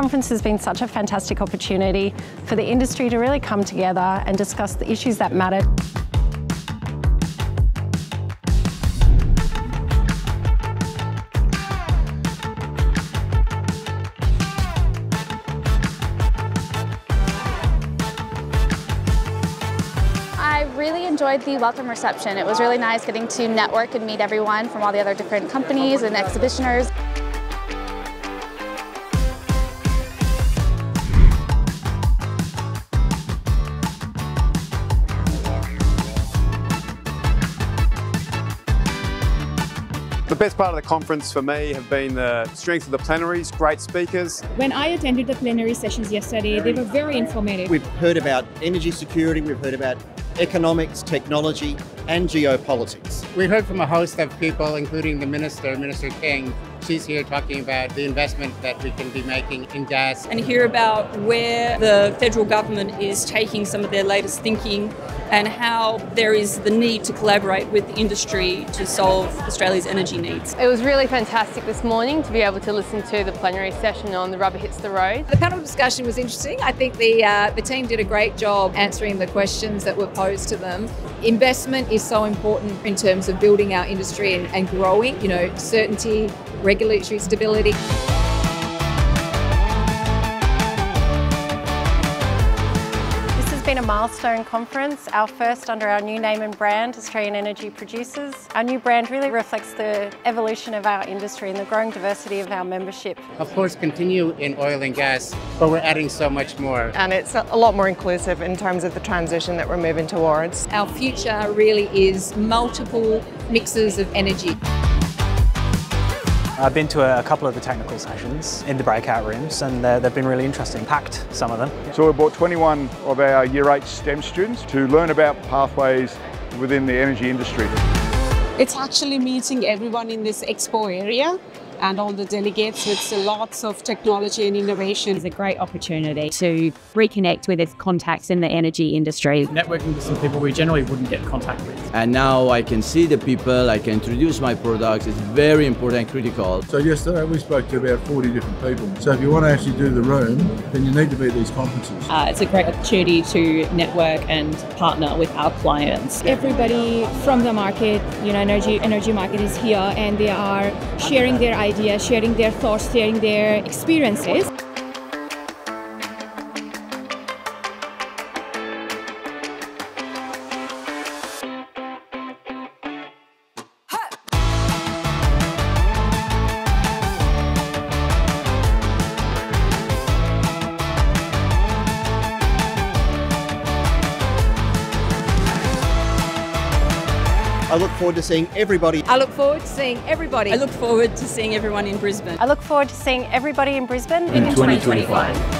conference has been such a fantastic opportunity for the industry to really come together and discuss the issues that matter. I really enjoyed the welcome reception. It was really nice getting to network and meet everyone from all the other different companies and exhibitioners. The best part of the conference for me have been the strength of the plenaries, great speakers. When I attended the plenary sessions yesterday, they were very informative. We've heard about energy security, we've heard about economics, technology, and geopolitics. We heard from a host of people, including the Minister, Minister King. She's here talking about the investment that we can be making in gas. And hear about where the federal government is taking some of their latest thinking and how there is the need to collaborate with the industry to solve Australia's energy needs. It was really fantastic this morning to be able to listen to the plenary session on the rubber hits the road. The panel discussion was interesting. I think the uh, the team did a great job answering the questions that were posed to them. Investment is so important in terms of building our industry and, and growing. You know, certainty, regulatory stability. This has been a milestone conference, our first under our new name and brand, Australian Energy Producers. Our new brand really reflects the evolution of our industry and the growing diversity of our membership. Of course, continue in oil and gas, but we're adding so much more. And it's a lot more inclusive in terms of the transition that we're moving towards. Our future really is multiple mixes of energy. I've been to a couple of the technical sessions in the breakout rooms and they've been really interesting, packed some of them. So we brought 21 of our Year 8 STEM students to learn about pathways within the energy industry. It's actually meeting everyone in this expo area and all the delegates with lots of technology and innovation. It's a great opportunity to reconnect with its contacts in the energy industry. Networking with some people we generally wouldn't get contact with. And now I can see the people, I can introduce my products. It's very important and critical. So yesterday we spoke to about 40 different people. So if you want to actually do the room, then you need to be at these conferences. Uh, it's a great opportunity to network and partner with our clients. Everybody from the market, you know, energy energy market is here and they are sharing their ideas, sharing their thoughts, sharing their experiences. I look forward to seeing everybody. I look forward to seeing everybody. I look forward to seeing everyone in Brisbane. I look forward to seeing everybody in Brisbane in 2025.